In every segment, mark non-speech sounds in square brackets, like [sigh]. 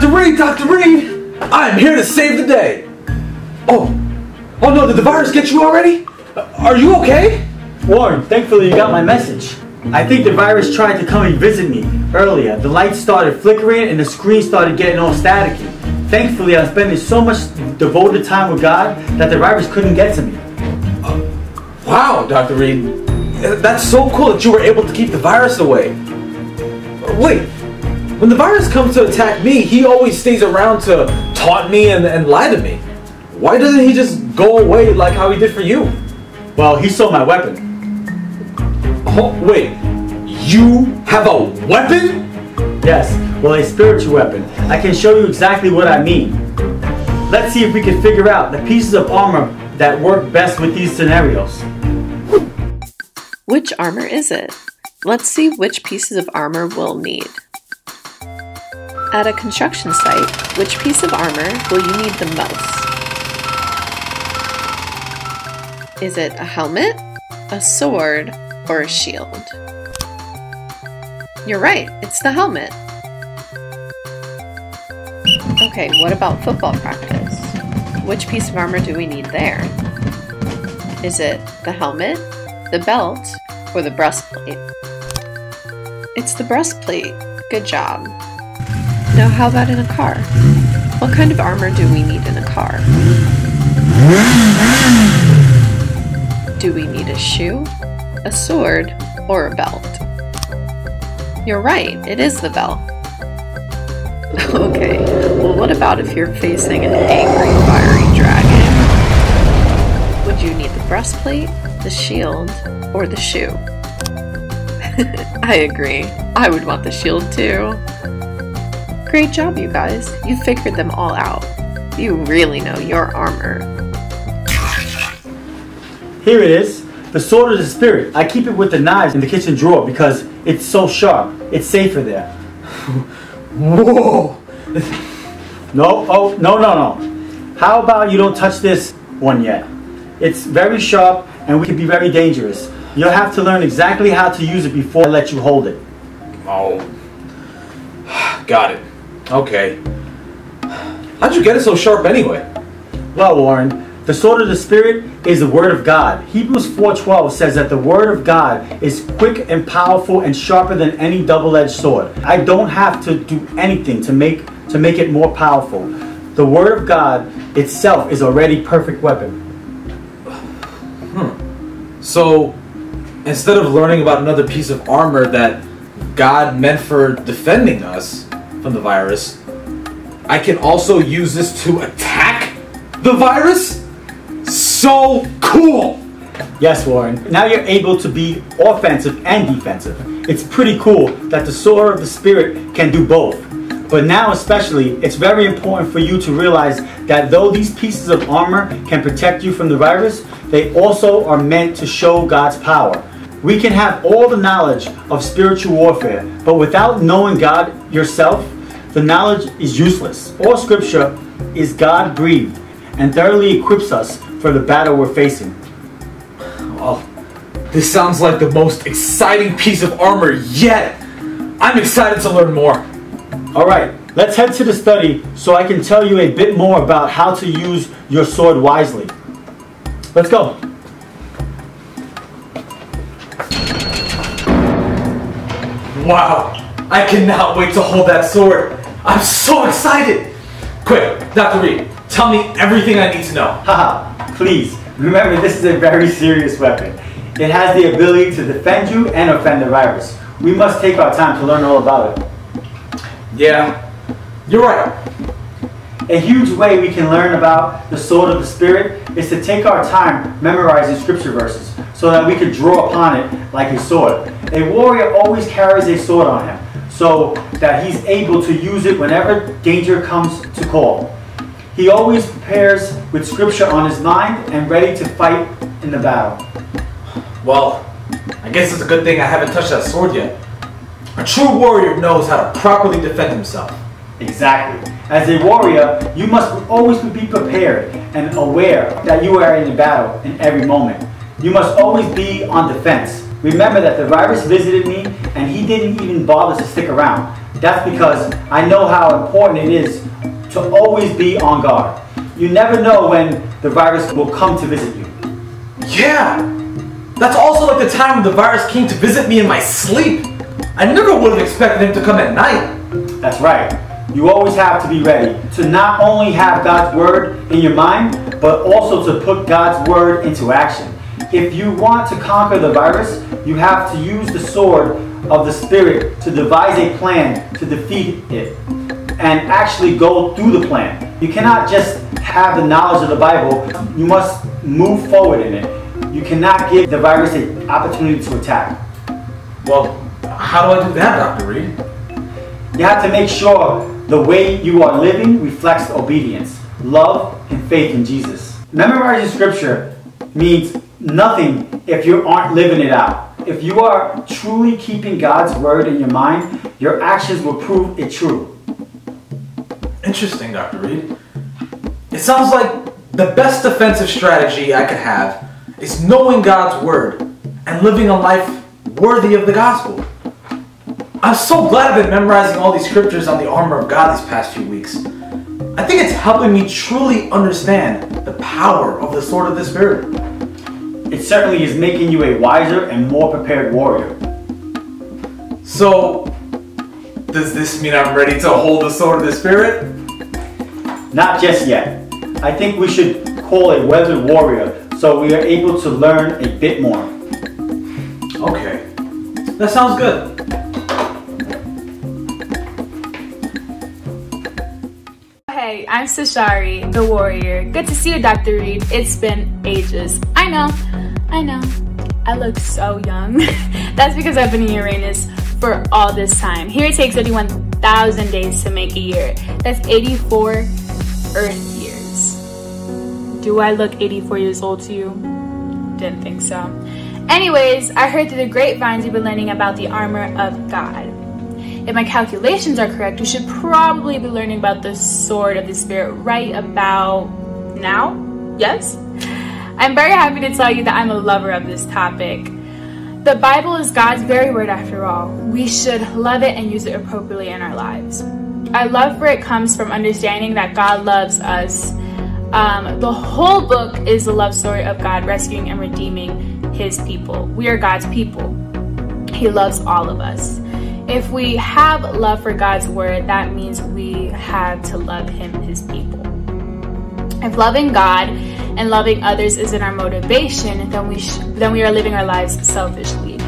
Dr. Reed, Dr. Reed! I'm here to save the day! Oh, oh no, did the virus get you already? Are you okay? Warren, thankfully you got my message. I think the virus tried to come and visit me earlier. The lights started flickering and the screen started getting all staticky. Thankfully, I was spending so much devoted time with God that the virus couldn't get to me. Uh, wow, Dr. Reed. That's so cool that you were able to keep the virus away. Wait, when the virus comes to attack me, he always stays around to taunt me and, and lie to me. Why doesn't he just go away like how he did for you? Well, he stole my weapon. Oh, wait, you have a weapon? Yes, well, a spiritual weapon. I can show you exactly what I mean. Let's see if we can figure out the pieces of armor that work best with these scenarios. Which armor is it? Let's see which pieces of armor we'll need. At a construction site, which piece of armor will you need the most? Is it a helmet, a sword, or a shield? You're right, it's the helmet. Okay, what about football practice? Which piece of armor do we need there? Is it the helmet, the belt, or the breastplate? It's the breastplate. Good job. Now how about in a car? What kind of armor do we need in a car? Do we need a shoe, a sword, or a belt? You're right, it is the belt. [laughs] okay, well what about if you're facing an angry fiery dragon? Would you need the breastplate, the shield, or the shoe? [laughs] I agree. I would want the shield too. Great job, you guys. You figured them all out. You really know your armor. Here it is. The sword of the spirit. I keep it with the knives in the kitchen drawer because it's so sharp. It's safer there. [laughs] Whoa! [laughs] No, oh, no, no, no. How about you don't touch this one yet? It's very sharp and we can be very dangerous. You'll have to learn exactly how to use it before I let you hold it. Oh. [sighs] Got it. Okay. How'd you get it so sharp anyway? Well, Warren, the sword of the spirit is the word of God. Hebrews 4:12 says that the word of God is quick and powerful and sharper than any double-edged sword. I don't have to do anything to make to make it more powerful. The word of God itself is already perfect weapon. Hmm. So, instead of learning about another piece of armor that God meant for defending us from the virus, I can also use this to attack the virus? So cool! Yes, Warren. Now you're able to be offensive and defensive. It's pretty cool that the sword of the spirit can do both. But now especially, it's very important for you to realize that though these pieces of armor can protect you from the virus, they also are meant to show God's power. We can have all the knowledge of spiritual warfare, but without knowing God yourself, the knowledge is useless. All scripture is God breathed and thoroughly equips us for the battle we're facing. Oh, this sounds like the most exciting piece of armor yet! I'm excited to learn more. All right, let's head to the study so I can tell you a bit more about how to use your sword wisely. Let's go. Wow, I cannot wait to hold that sword. I'm so excited. Quick, Dr. Reed, tell me everything I need to know. Haha, please, remember this is a very serious weapon. It has the ability to defend you and offend the virus. We must take our time to learn all about it. Yeah, you're right. A huge way we can learn about the sword of the Spirit is to take our time memorizing scripture verses so that we can draw upon it like a sword. A warrior always carries a sword on him so that he's able to use it whenever danger comes to call. He always prepares with scripture on his mind and ready to fight in the battle. Well, I guess it's a good thing I haven't touched that sword yet. A true warrior knows how to properly defend himself. Exactly. As a warrior, you must always be prepared and aware that you are in a battle in every moment. You must always be on defense. Remember that the virus visited me and he didn't even bother to stick around. That's because I know how important it is to always be on guard. You never know when the virus will come to visit you. Yeah! That's also like the time the virus came to visit me in my sleep. I never would have expected him to come at night. That's right. You always have to be ready to not only have God's word in your mind, but also to put God's word into action. If you want to conquer the virus, you have to use the sword of the Spirit to devise a plan to defeat it and actually go through the plan. You cannot just have the knowledge of the Bible, you must move forward in it. You cannot give the virus an opportunity to attack. Well, how do I do that, Dr. Reed? You have to make sure the way you are living reflects obedience, love, and faith in Jesus. Memorizing scripture means nothing if you aren't living it out. If you are truly keeping God's word in your mind, your actions will prove it true. Interesting, Dr. Reed. It sounds like the best defensive strategy I could have is knowing God's word and living a life worthy of the gospel. I'm so glad I've been memorizing all these scriptures on the armor of God these past few weeks. I think it's helping me truly understand the power of the sword of the Spirit. It certainly is making you a wiser and more prepared warrior. So, does this mean I'm ready to hold the sword of the Spirit? Not just yet. I think we should call a weathered warrior so we are able to learn a bit more. Okay, that sounds good. I'm Sashari, the warrior. Good to see you, Dr. Reed. It's been ages. I know, I know. I look so young. [laughs] That's because I've been in Uranus for all this time. Here it takes 81,000 days to make a year. That's 84 Earth years. Do I look 84 years old to you? Didn't think so. Anyways, I heard through the grapevines you've been learning about the armor of God. If my calculations are correct, we should probably be learning about the sword of the spirit right about now. Yes? I'm very happy to tell you that I'm a lover of this topic. The Bible is God's very word after all. We should love it and use it appropriately in our lives. Our love for it comes from understanding that God loves us. Um, the whole book is the love story of God rescuing and redeeming his people. We are God's people. He loves all of us. If we have love for God's word, that means we have to love him his people. If loving God and loving others isn't our motivation, then we sh- then we are living our lives selfishly.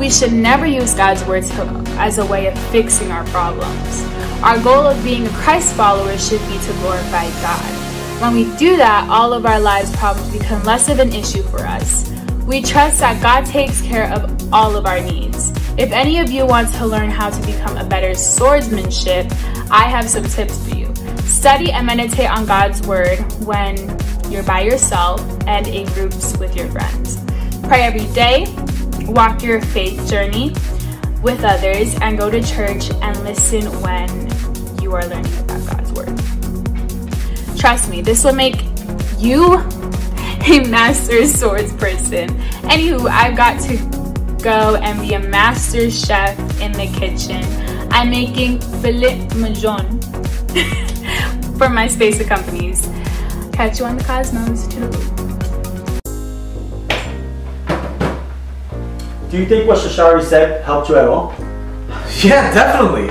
We should never use God's words as a way of fixing our problems. Our goal of being a Christ follower should be to glorify God. When we do that, all of our lives' problems become less of an issue for us. We trust that God takes care of all of our needs. If any of you want to learn how to become a better swordsmanship, I have some tips for you. Study and meditate on God's word when you're by yourself and in groups with your friends. Pray every day, walk your faith journey with others, and go to church and listen when you are learning about God's word. Trust me, this will make you [laughs] a master swords person. Anywho, I've got to go and be a master chef in the kitchen. I'm making filet mignon [laughs] for my space of companies. Catch you on the Cosmos. Toodaloo. Do you think what Shashari said helped you at all? Yeah, definitely.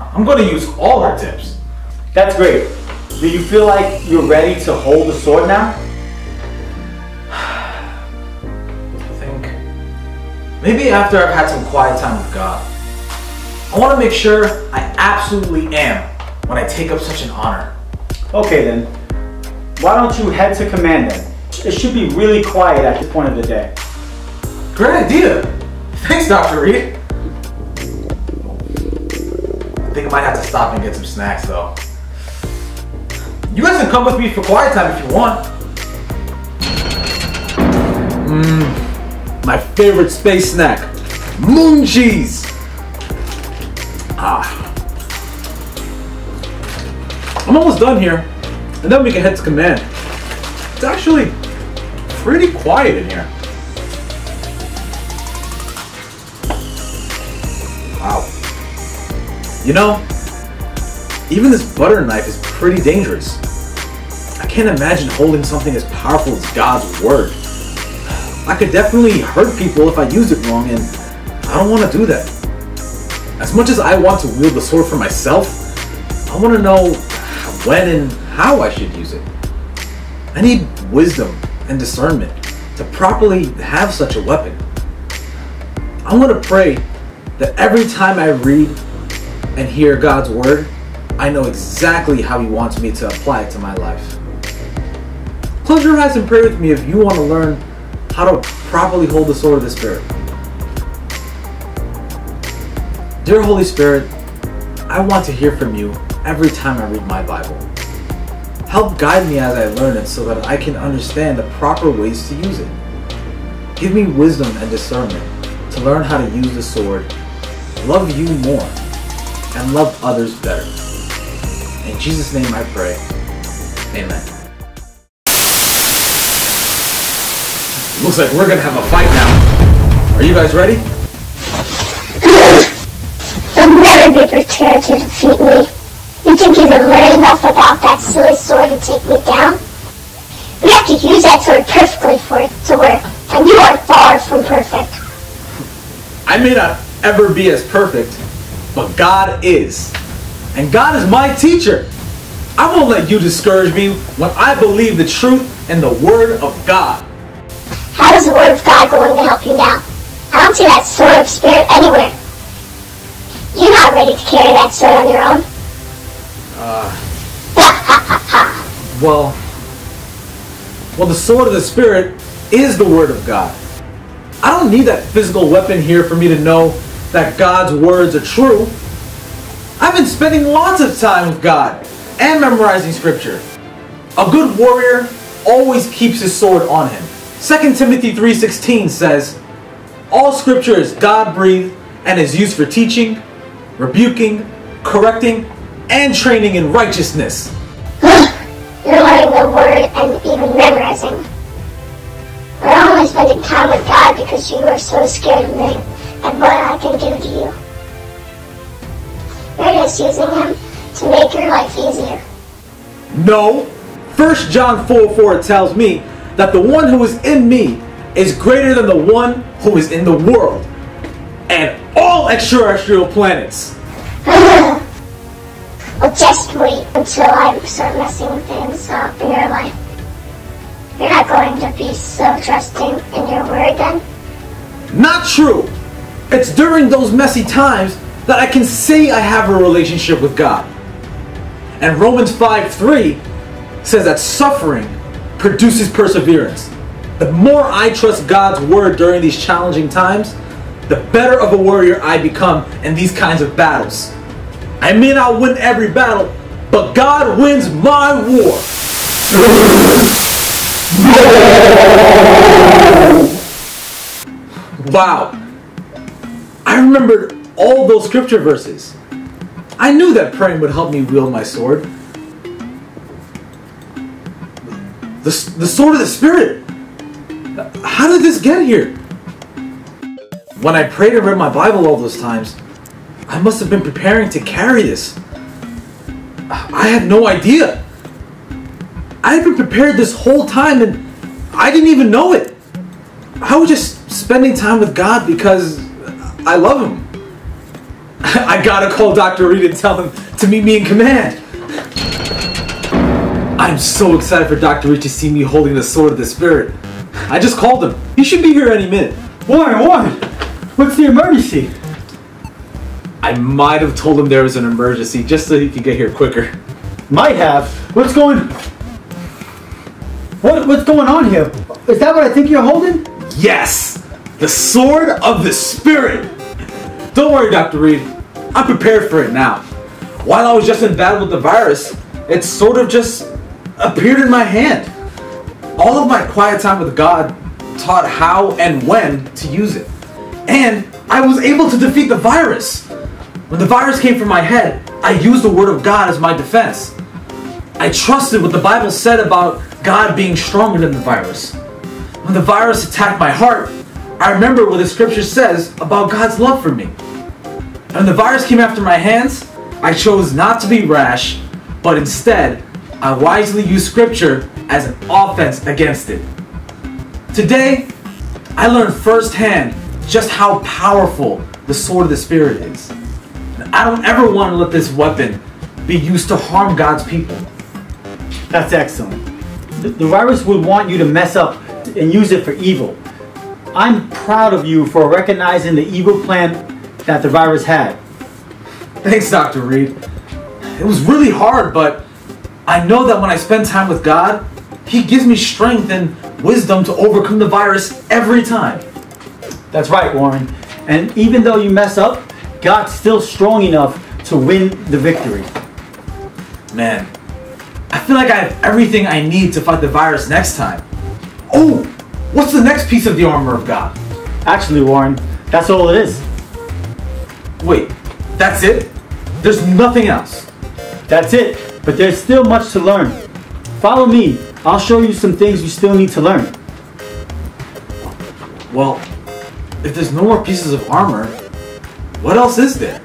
I'm going to use all her tips. That's great. Do you feel like you're ready to hold the sword now? Maybe after I've had some quiet time with God. I want to make sure I absolutely am when I take up such an honor. Okay then. Why don't you head to command then? It should be really quiet at this point of the day. Great idea. Thanks, Dr. Reed. I think I might have to stop and get some snacks though. You guys can come with me for quiet time if you want. Mmm, my favorite space snack, moon cheese. Ah. I'm almost done here, and then we can head to command. It's actually pretty quiet in here. Wow. You know, even this butter knife is pretty dangerous. I can't imagine holding something as powerful as God's Word. I could definitely hurt people if I used it wrong, and I don't want to do that. As much as I want to wield the sword for myself, I want to know when and how I should use it. I need wisdom and discernment to properly have such a weapon. I want to pray that every time I read and hear God's word, I know exactly how He wants me to apply it to my life. Close your eyes and pray with me if you want to learn how to properly hold the sword of the Spirit. Dear Holy Spirit, I want to hear from you every time I read my Bible. Help guide me as I learn it so that I can understand the proper ways to use it. Give me wisdom and discernment to learn how to use the sword, love you more, and love others better. In Jesus' name I pray. Amen. Looks like we're gonna have a fight now. Are you guys ready? You'll never be prepared to defeat me. You think you've been learning enough about that silly sword to take me down? We have to use that sword perfectly for it to work, and you are far from perfect. I may not ever be as perfect, but God is. And God is my teacher. I won't let you discourage me when I believe the truth and the word of God. The word of God going to help you now? I don't see that sword of spirit anywhere. You're not ready to carry that sword on your own. Uh, [laughs] Well, well, the sword of the Spirit is the word of God. I don't need that physical weapon here for me to know that God's words are true. I've been spending lots of time with God and memorizing scripture. A good warrior always keeps his sword on him. 2 Timothy 3:16 says, "All scripture is God-breathed and is used for teaching, rebuking, correcting, and training in righteousness." You're learning the word and even memorizing. We're only spending time with God because you are so scared of me and what I can do to you. You're just using him to make your life easier. No. 1 John 4 4 tells me that the one who is in me is greater than the one who is in the world and all extraterrestrial planets. [laughs] Well, just wait until I start messing things up in your life. You're not going to be so trusting in your word then? Not true. It's during those messy times that I can say I have a relationship with God. And Romans 5 3 says that suffering produces perseverance. The more I trust God's word during these challenging times, the better of a warrior I become in these kinds of battles. I may not win every battle, but God wins my war. Wow. I remembered all those scripture verses. I knew that praying would help me wield my sword. The, the sword of the Spirit. How did this get here? When I prayed and read my Bible all those times, I must have been preparing to carry this. I had no idea. I had been prepared this whole time and I didn't even know it. I was just spending time with God because I love Him. [laughs] I gotta call Dr. Reed and tell him to meet me in command. I'm so excited for Dr. Reed to see me holding the sword of the Spirit. I just called him. He should be here any minute. Warren, Warren, what's the emergency? I might have told him there was an emergency just so he could get here quicker. Might have. What's going? What what's going on here? Is that what I think you're holding? Yes! The sword of the Spirit! Don't worry, Dr. Reed. I'm prepared for it now. While I was just in battle with the virus, it sort of just appeared in my hand. All of my quiet time with God taught how and when to use it. And I was able to defeat the virus. When the virus came from my head, I used the word of God as my defense. I trusted what the Bible said about God being stronger than the virus. When the virus attacked my heart, I remember what the scripture says about God's love for me. And when the virus came after my hands, I chose not to be rash, but instead, I wisely use scripture as an offense against it. Today, I learned firsthand just how powerful the sword of the Spirit is. And I don't ever want to let this weapon be used to harm God's people. That's excellent. The, the virus would want you to mess up and use it for evil. I'm proud of you for recognizing the evil plan that the virus had. Thanks, Dr. Reed. It was really hard, but I know that when I spend time with God, He gives me strength and wisdom to overcome the virus every time. That's right, Warren. And even though you mess up, God's still strong enough to win the victory. Man, I feel like I have everything I need to fight the virus next time. Oh, what's the next piece of the armor of God? Actually, Warren, that's all it is. Wait, that's it? There's nothing else. That's it. But there's still much to learn. Follow me. I'll show you some things you still need to learn. Well, if there's no more pieces of armor, what else is there?